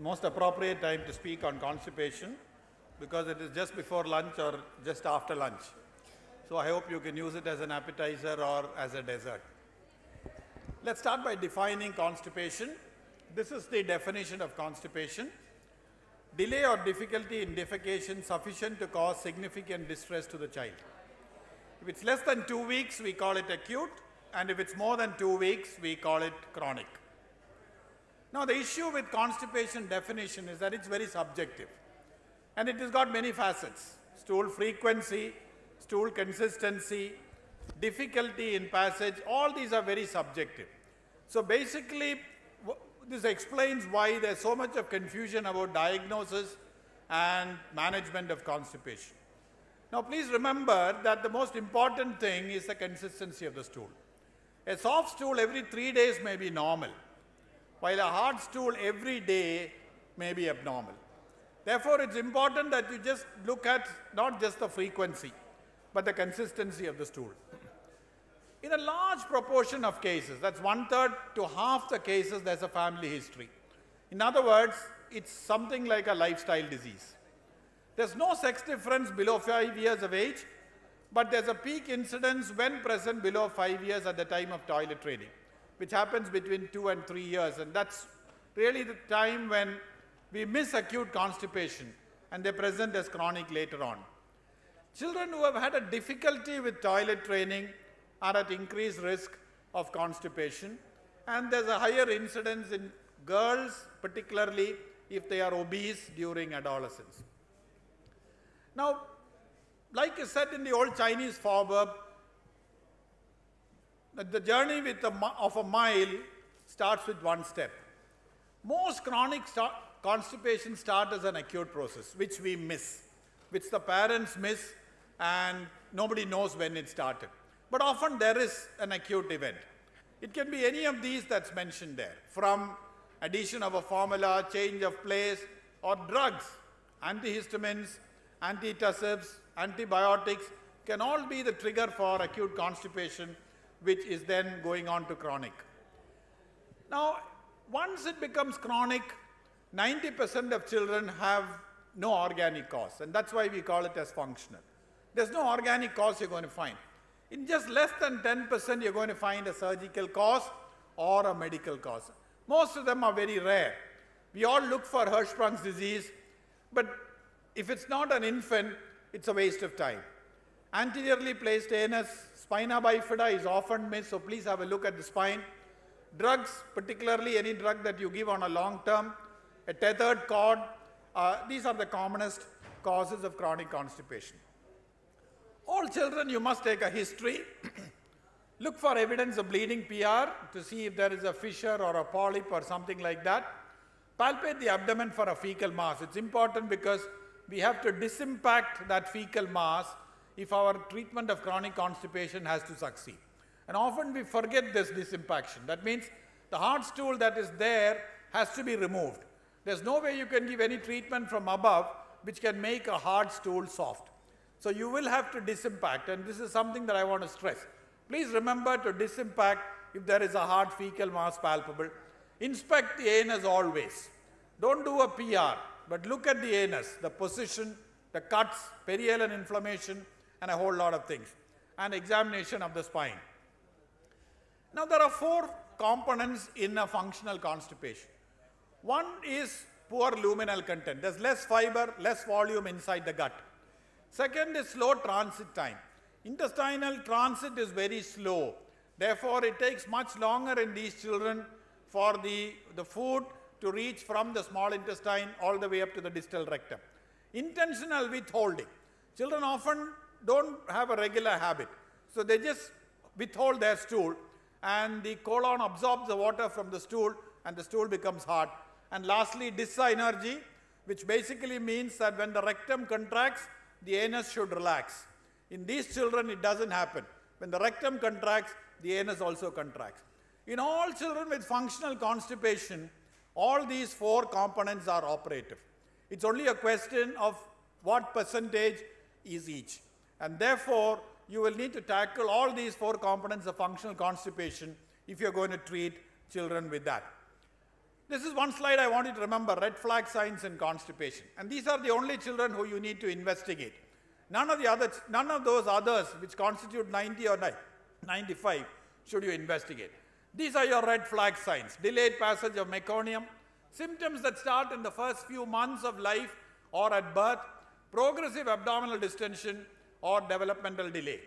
most appropriate time to speak on constipation because it is just before lunch or just after lunch. So I hope you can use it as an appetizer or as a dessert. Let's start by defining constipation. This is the definition of constipation. Delay or difficulty in defecation sufficient to cause significant distress to the child. If it's less than two weeks, we call it acute, and if it's more than two weeks, we call it chronic. Now, the issue with constipation definition is that it's very subjective, and it has got many facets stool frequency, stool consistency, difficulty in passage, all these are very subjective. So, basically, this explains why there's so much of confusion about diagnosis and management of constipation. Now, please remember that the most important thing is the consistency of the stool. A soft stool every three days may be normal, while a hard stool every day may be abnormal. Therefore, it's important that you just look at not just the frequency, but the consistency of the stool. In a large proportion of cases, that's one third to half the cases, there's a family history. In other words, it's something like a lifestyle disease. There's no sex difference below five years of age, but there's a peak incidence when present below five years at the time of toilet training, which happens between two and three years. And that's really the time when we miss acute constipation and they present as chronic later on. Children who have had a difficulty with toilet training are at increased risk of constipation. And there's a higher incidence in girls, particularly if they are obese during adolescence. Now, like I said in the old Chinese proverb, the journey with a, of a mile starts with one step. Most chronic start, constipation starts as an acute process, which we miss, which the parents miss, and nobody knows when it started. But often there is an acute event. It can be any of these that's mentioned there, from addition of a formula, change of place, or drugs, antihistamines, antitussives, antibiotics can all be the trigger for acute constipation, which is then going on to chronic. Now, once it becomes chronic, 90% of children have no organic cause, and that's why we call it as functional. There's no organic cause you're going to find. In just less than 10%, you're going to find a surgical cause or a medical cause. Most of them are very rare. We all look for Hirschsprung's disease, but if it's not an infant, it's a waste of time. Anteriorly placed anus, spina bifida is often missed, so please have a look at the spine. Drugs, particularly any drug that you give on a long term, a tethered cord, uh, these are the commonest causes of chronic constipation. All children, you must take a history. Look for evidence of bleeding PR to see if there is a fissure or a polyp or something like that. Palpate the abdomen for a fecal mass. It's important because we have to disimpact that fecal mass if our treatment of chronic constipation has to succeed. And often we forget this disimpaction. That means the hard stool that is there has to be removed. There's no way you can give any treatment from above which can make a hard stool soft. So you will have to disimpact, and this is something that I want to stress. Please remember to disimpact if there is a hard fecal mass palpable. Inspect the anus always. Don't do a PR, but look at the anus, the position, the cuts, perianal inflammation, and a whole lot of things, and examination of the spine. Now there are four components in a functional constipation. One is poor luminal content. There's less fiber, less volume inside the gut. Second is slow transit time. Intestinal transit is very slow. Therefore, it takes much longer in these children for the, the food to reach from the small intestine all the way up to the distal rectum. Intentional withholding. Children often don't have a regular habit. So they just withhold their stool and the colon absorbs the water from the stool and the stool becomes hard. And lastly, dyssynergy, which basically means that when the rectum contracts, the anus should relax. In these children, it doesn't happen. When the rectum contracts, the anus also contracts. In all children with functional constipation, all these four components are operative. It's only a question of what percentage is each. And therefore, you will need to tackle all these four components of functional constipation if you're going to treat children with that. This is one slide I want you to remember, red flag signs in constipation. And these are the only children who you need to investigate. None of the other, none of those others which constitute 90 or 95 should you investigate. These are your red flag signs. Delayed passage of meconium, symptoms that start in the first few months of life or at birth, progressive abdominal distension or developmental delay.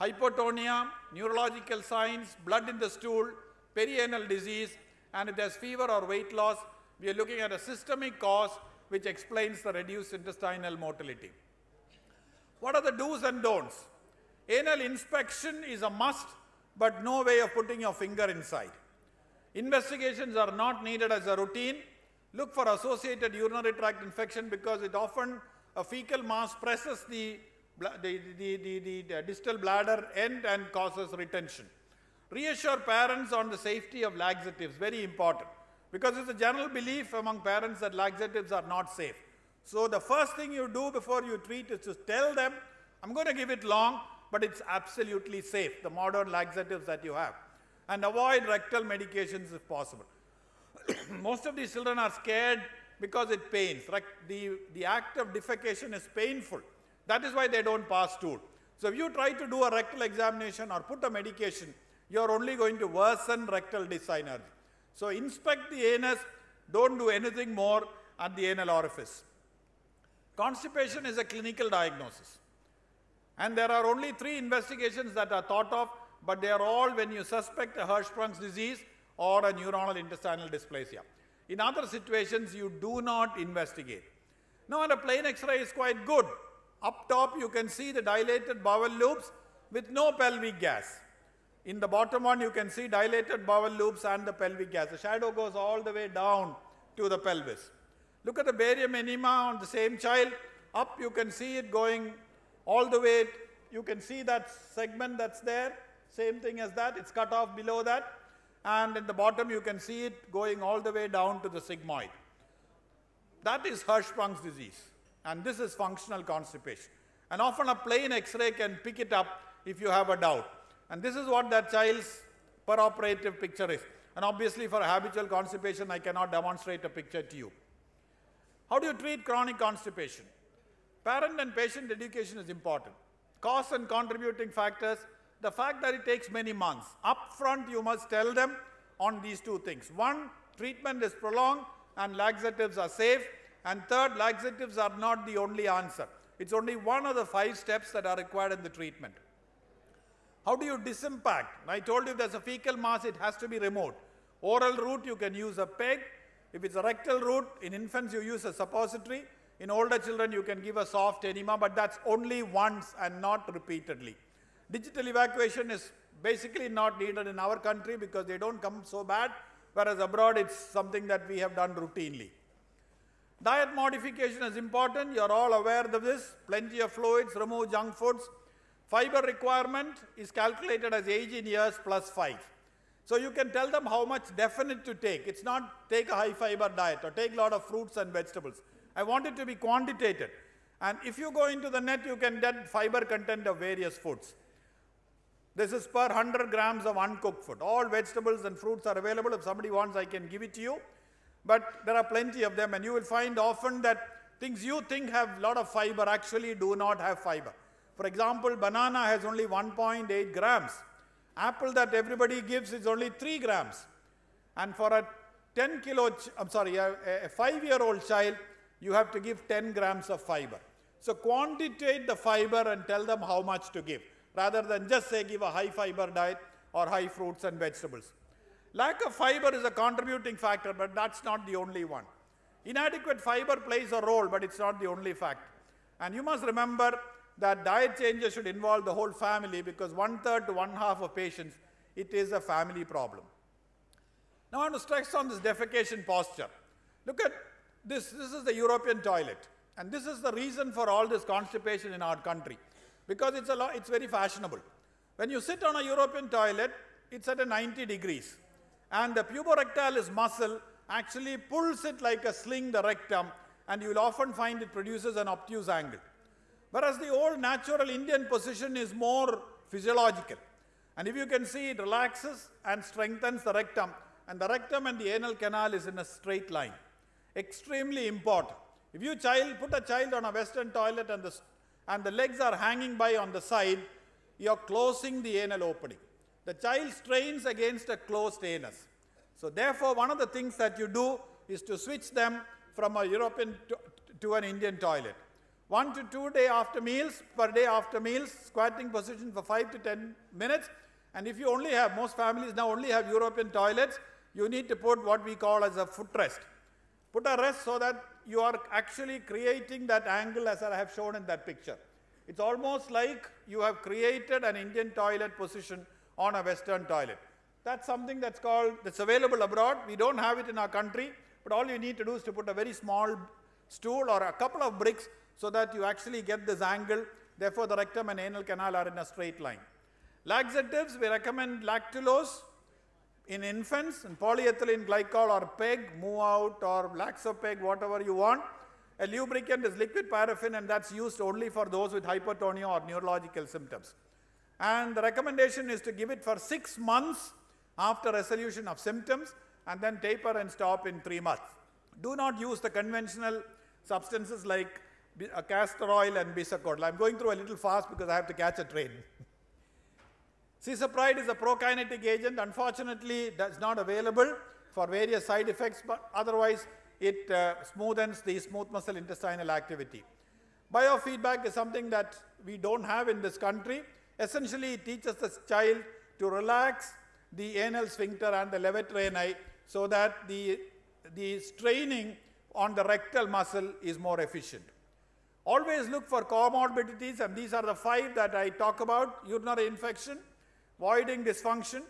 Hypotonia, neurological signs, blood in the stool, perianal disease, and if there's fever or weight loss, we are looking at a systemic cause which explains the reduced intestinal motility. What are the do's and don'ts? Anal inspection is a must, but no way of putting your finger inside. Investigations are not needed as a routine. Look for associated urinary tract infection because it often, a fecal mass presses the, the, the, the, the distal bladder end and causes retention. Reassure parents on the safety of laxatives, very important. Because it's a general belief among parents that laxatives are not safe. So the first thing you do before you treat is to tell them, I'm going to give it long, but it's absolutely safe, the modern laxatives that you have. And avoid rectal medications if possible. Most of these children are scared because it pains. The, the act of defecation is painful. That is why they don't pass stool. So if you try to do a rectal examination or put a medication, you're only going to worsen rectal dyssynergy. So inspect the anus, don't do anything more at the anal orifice. Constipation is a clinical diagnosis. And there are only three investigations that are thought of, but they are all when you suspect a Hirschsprung's disease or a neuronal intestinal dysplasia. In other situations, you do not investigate. Now, a plain X-ray is quite good. Up top, you can see the dilated bowel loops with no pelvic gas. In the bottom one, you can see dilated bowel loops and the pelvic gas. The shadow goes all the way down to the pelvis. Look at the barium enema on the same child. Up, you can see it going all the way. You can see that segment that's there. Same thing as that. It's cut off below that. And in the bottom, you can see it going all the way down to the sigmoid. That is Hirschsprung's disease. And this is functional constipation. And often a plain X-ray can pick it up if you have a doubt. And this is what that child's peroperative picture is. And obviously for habitual constipation, I cannot demonstrate a picture to you. How do you treat chronic constipation? Parent and patient education is important. Cause and contributing factors, the fact that it takes many months. Up front, you must tell them on these two things. One, treatment is prolonged and laxatives are safe. And third, laxatives are not the only answer. It's only one of the five steps that are required in the treatment. How do you disimpact? I told you there's a fecal mass, it has to be removed. Oral route, you can use a peg. If it's a rectal route, in infants, you use a suppository. In older children, you can give a soft enema, but that's only once and not repeatedly. Digital evacuation is basically not needed in our country because they don't come so bad, whereas abroad, it's something that we have done routinely. Diet modification is important. You're all aware of this. Plenty of fluids, remove junk foods. Fiber requirement is calculated as age in years plus 5. So you can tell them how much definite to take. It's not take a high fiber diet or take a lot of fruits and vegetables. I want it to be quantitated. And if you go into the net, you can get fiber content of various foods. This is per 100 grams of uncooked food. All vegetables and fruits are available. If somebody wants, I can give it to you. But there are plenty of them, and you will find often that things you think have a lot of fiber actually do not have fiber. For example, banana has only 1.8 grams. Apple that everybody gives is only 3 grams. And for a 10 kilo, I'm sorry, a, a 5 year old child, you have to give 10 grams of fiber. So quantitate the fiber and tell them how much to give, rather than just say give a high fiber diet or high fruits and vegetables. Lack of fiber is a contributing factor, but that's not the only one. Inadequate fiber plays a role, but it's not the only factor. And you must remember that diet changes should involve the whole family because one third to one half of patients, it is a family problem. Now I want to stress on this defecation posture. Look at this, this is the European toilet. And this is the reason for all this constipation in our country. Because it's, a lot, it's very fashionable. When you sit on a European toilet, it's at a 90 degrees. And the puborectalis muscle actually pulls it like a sling, the rectum, and you will often find it produces an obtuse angle. Whereas the old natural Indian position is more physiological. And if you can see, it relaxes and strengthens the rectum and the rectum and the anal canal is in a straight line. Extremely important. If you child put a child on a western toilet and the, and the legs are hanging by on the side, you're closing the anal opening. The child strains against a closed anus. So therefore, one of the things that you do is to switch them from a European to, to an Indian toilet. One to two day after meals, per day after meals, squatting position for five to 10 minutes. And if you only have, most families now only have European toilets, you need to put what we call as a footrest. Put a rest so that you are actually creating that angle as I have shown in that picture. It's almost like you have created an Indian toilet position on a Western toilet. That's something that's called, that's available abroad. We don't have it in our country, but all you need to do is to put a very small stool or a couple of bricks so that you actually get this angle. Therefore, the rectum and anal canal are in a straight line. Laxatives, we recommend lactulose in infants and polyethylene glycol or PEG, move out or laxopeg, whatever you want. A lubricant is liquid paraffin and that's used only for those with hypertonia or neurological symptoms. And the recommendation is to give it for six months after resolution of symptoms and then taper and stop in three months. Do not use the conventional substances like castor oil and bisacodyl. I'm going through a little fast because I have to catch a train. Cisapride is a prokinetic agent. Unfortunately, that's not available for various side effects, but otherwise it uh, smoothens the smooth muscle intestinal activity. Biofeedback is something that we don't have in this country. Essentially, it teaches the child to relax the anal sphincter and the levator ani, so that the, the straining on the rectal muscle is more efficient. Always look for comorbidities, and these are the five that I talk about urinary infection, voiding dysfunction,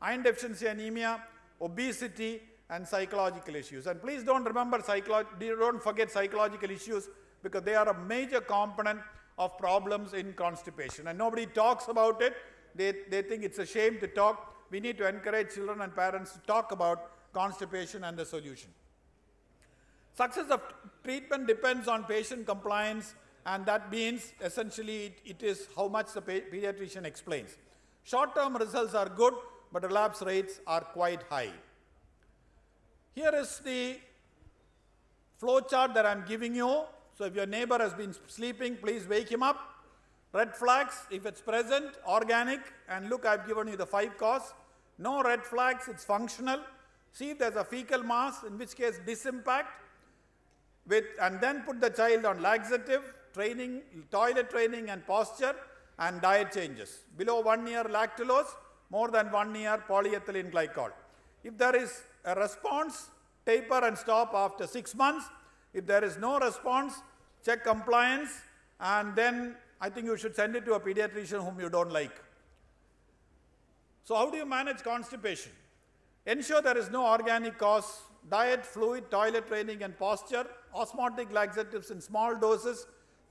iron deficiency anemia, obesity, and psychological issues. And please don't remember, don't forget psychological issues because they are a major component of problems in constipation. And nobody talks about it. They, they think it's a shame to talk. We need to encourage children and parents to talk about constipation and the solution. Success of treatment depends on patient compliance, and that means essentially it, it is how much the pediatrician explains. Short term results are good, but relapse rates are quite high. Here is the flow chart that I'm giving you. So if your neighbor has been sleeping, please wake him up. Red flags, if it's present, organic, and look, I've given you the five cause. No red flags, it's functional. See if there's a fecal mass, in which case disimpact, with, and then put the child on laxative, training, toilet training and posture, and diet changes. Below one year lactulose, more than one year polyethylene glycol. If there is a response, taper and stop after six months. If there is no response, check compliance, and then I think you should send it to a pediatrician whom you don't like. So how do you manage constipation? Ensure there is no organic cause, diet, fluid, toilet training and posture, osmotic laxatives in small doses,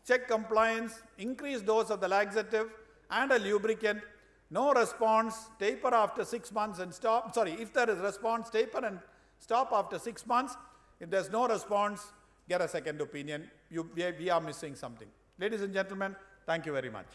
check compliance, increase dose of the laxative and a lubricant, no response, taper after six months and stop. Sorry, if there is response, taper and stop after six months. If there's no response, get a second opinion. You, we are missing something. Ladies and gentlemen, thank you very much.